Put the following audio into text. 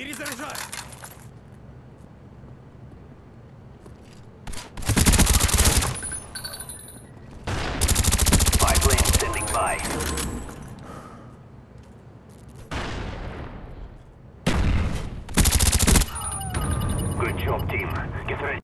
Перезаряжаю! Good job, team. Get ready.